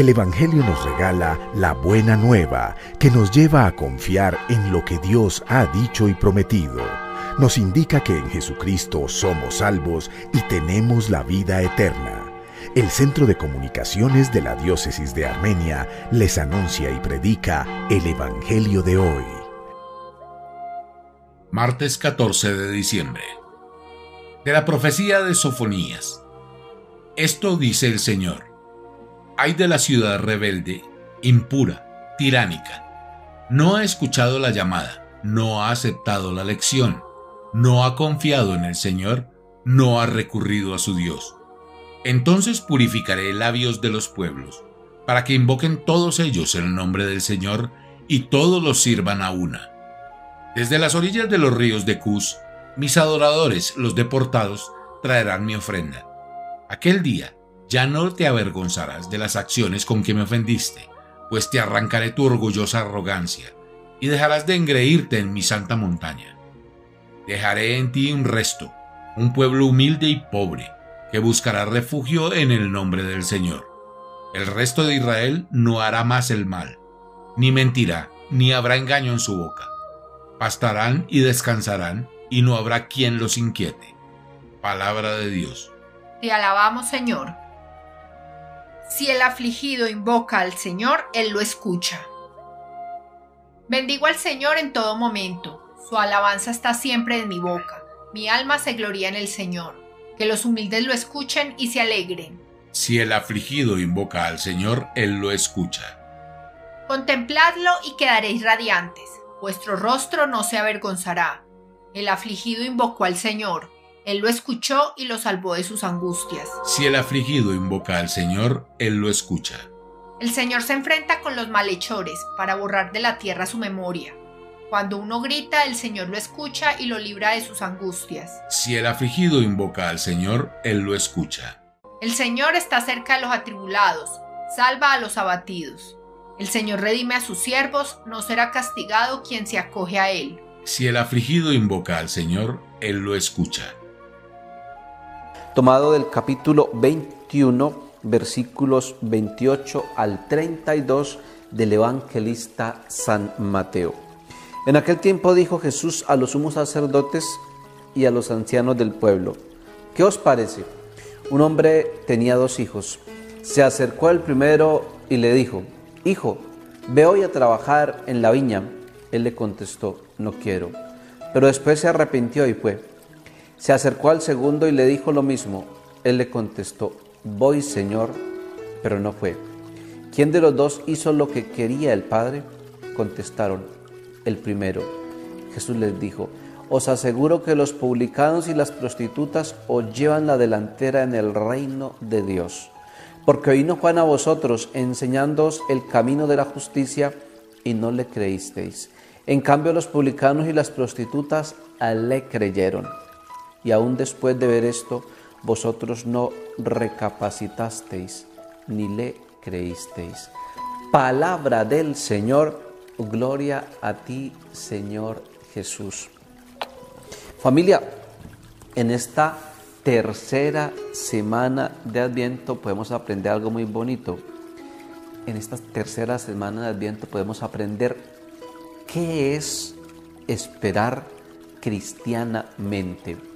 El Evangelio nos regala la buena nueva que nos lleva a confiar en lo que Dios ha dicho y prometido. Nos indica que en Jesucristo somos salvos y tenemos la vida eterna. El Centro de Comunicaciones de la Diócesis de Armenia les anuncia y predica el Evangelio de hoy. Martes 14 de diciembre. De la profecía de Sofonías. Esto dice el Señor hay de la ciudad rebelde, impura, tiránica. No ha escuchado la llamada, no ha aceptado la lección, no ha confiado en el Señor, no ha recurrido a su Dios. Entonces purificaré labios de los pueblos, para que invoquen todos ellos el nombre del Señor y todos los sirvan a una. Desde las orillas de los ríos de Cus, mis adoradores, los deportados, traerán mi ofrenda. Aquel día ya no te avergonzarás de las acciones con que me ofendiste, pues te arrancaré tu orgullosa arrogancia, y dejarás de engreírte en mi santa montaña. Dejaré en ti un resto, un pueblo humilde y pobre, que buscará refugio en el nombre del Señor. El resto de Israel no hará más el mal, ni mentirá, ni habrá engaño en su boca. Pastarán y descansarán, y no habrá quien los inquiete. Palabra de Dios. Te alabamos, Señor. Si el afligido invoca al Señor, Él lo escucha. Bendigo al Señor en todo momento. Su alabanza está siempre en mi boca. Mi alma se gloria en el Señor. Que los humildes lo escuchen y se alegren. Si el afligido invoca al Señor, Él lo escucha. Contempladlo y quedaréis radiantes. Vuestro rostro no se avergonzará. El afligido invocó al Señor él lo escuchó y lo salvó de sus angustias. Si el afligido invoca al Señor, Él lo escucha. El Señor se enfrenta con los malhechores para borrar de la tierra su memoria. Cuando uno grita, el Señor lo escucha y lo libra de sus angustias. Si el afligido invoca al Señor, Él lo escucha. El Señor está cerca de los atribulados, salva a los abatidos. El Señor redime a sus siervos, no será castigado quien se acoge a Él. Si el afligido invoca al Señor, Él lo escucha tomado del capítulo 21, versículos 28 al 32 del evangelista San Mateo. En aquel tiempo dijo Jesús a los sumos sacerdotes y a los ancianos del pueblo, ¿qué os parece? Un hombre tenía dos hijos. Se acercó al primero y le dijo, Hijo, ve hoy a trabajar en la viña. Él le contestó, no quiero. Pero después se arrepintió y fue. Se acercó al segundo y le dijo lo mismo. Él le contestó, voy Señor, pero no fue. ¿Quién de los dos hizo lo que quería el Padre? Contestaron, el primero. Jesús les dijo, os aseguro que los publicanos y las prostitutas os llevan la delantera en el reino de Dios. Porque vino Juan a vosotros enseñándoos el camino de la justicia y no le creísteis. En cambio los publicanos y las prostitutas le creyeron y aún después de ver esto, vosotros no recapacitasteis ni le creísteis. Palabra del Señor, gloria a ti, Señor Jesús. Familia, en esta tercera semana de Adviento podemos aprender algo muy bonito. En esta tercera semana de Adviento podemos aprender qué es esperar cristianamente.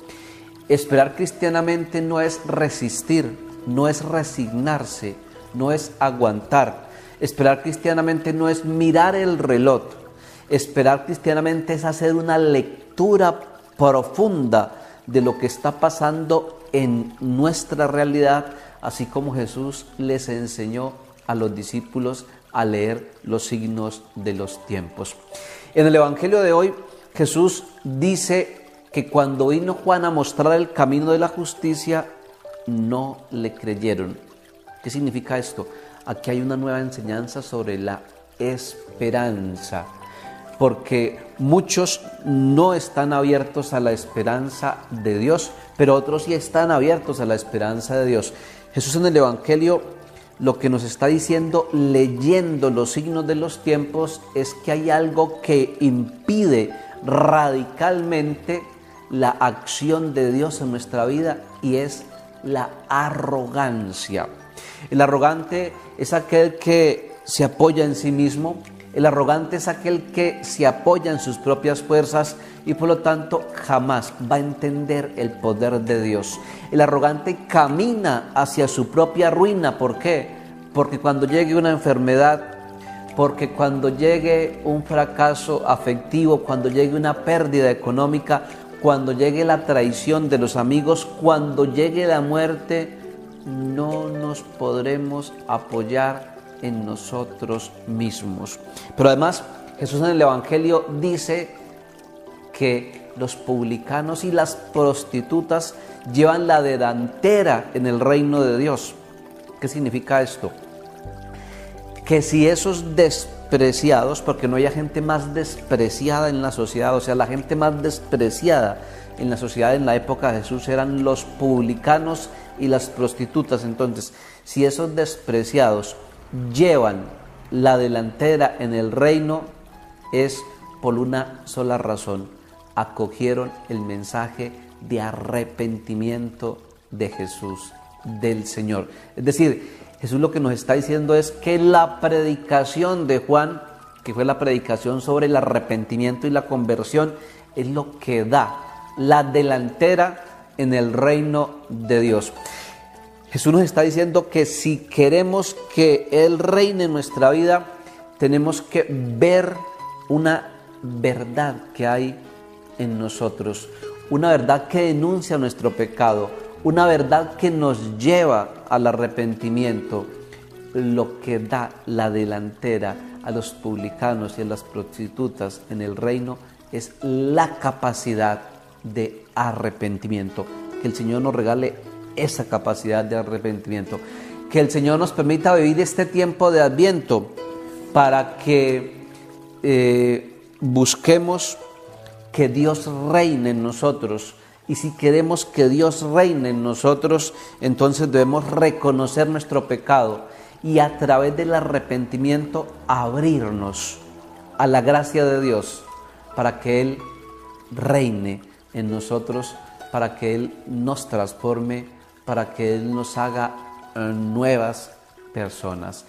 Esperar cristianamente no es resistir, no es resignarse, no es aguantar. Esperar cristianamente no es mirar el reloj. Esperar cristianamente es hacer una lectura profunda de lo que está pasando en nuestra realidad, así como Jesús les enseñó a los discípulos a leer los signos de los tiempos. En el Evangelio de hoy Jesús dice que cuando vino Juan a mostrar el camino de la justicia, no le creyeron. ¿Qué significa esto? Aquí hay una nueva enseñanza sobre la esperanza, porque muchos no están abiertos a la esperanza de Dios, pero otros sí están abiertos a la esperanza de Dios. Jesús en el Evangelio lo que nos está diciendo leyendo los signos de los tiempos es que hay algo que impide radicalmente la acción de Dios en nuestra vida y es la arrogancia. El arrogante es aquel que se apoya en sí mismo. El arrogante es aquel que se apoya en sus propias fuerzas y por lo tanto jamás va a entender el poder de Dios. El arrogante camina hacia su propia ruina. ¿Por qué? Porque cuando llegue una enfermedad, porque cuando llegue un fracaso afectivo, cuando llegue una pérdida económica, cuando llegue la traición de los amigos, cuando llegue la muerte, no nos podremos apoyar en nosotros mismos. Pero además, Jesús en el Evangelio dice que los publicanos y las prostitutas llevan la delantera en el reino de Dios. ¿Qué significa esto? Que si esos despreciados, porque no haya gente más despreciada en la sociedad, o sea, la gente más despreciada en la sociedad en la época de Jesús eran los publicanos y las prostitutas. Entonces, si esos despreciados llevan la delantera en el reino, es por una sola razón. Acogieron el mensaje de arrepentimiento de Jesús, del Señor. Es decir, Jesús lo que nos está diciendo es que la predicación de Juan, que fue la predicación sobre el arrepentimiento y la conversión, es lo que da la delantera en el reino de Dios. Jesús nos está diciendo que si queremos que Él reine en nuestra vida, tenemos que ver una verdad que hay en nosotros, una verdad que denuncia nuestro pecado, una verdad que nos lleva al arrepentimiento, lo que da la delantera a los publicanos y a las prostitutas en el reino es la capacidad de arrepentimiento. Que el Señor nos regale esa capacidad de arrepentimiento. Que el Señor nos permita vivir este tiempo de adviento para que eh, busquemos que Dios reine en nosotros. Y si queremos que Dios reine en nosotros, entonces debemos reconocer nuestro pecado y a través del arrepentimiento abrirnos a la gracia de Dios para que Él reine en nosotros, para que Él nos transforme, para que Él nos haga eh, nuevas personas.